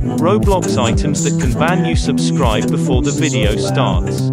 Roblox items that can ban you subscribe before the video starts.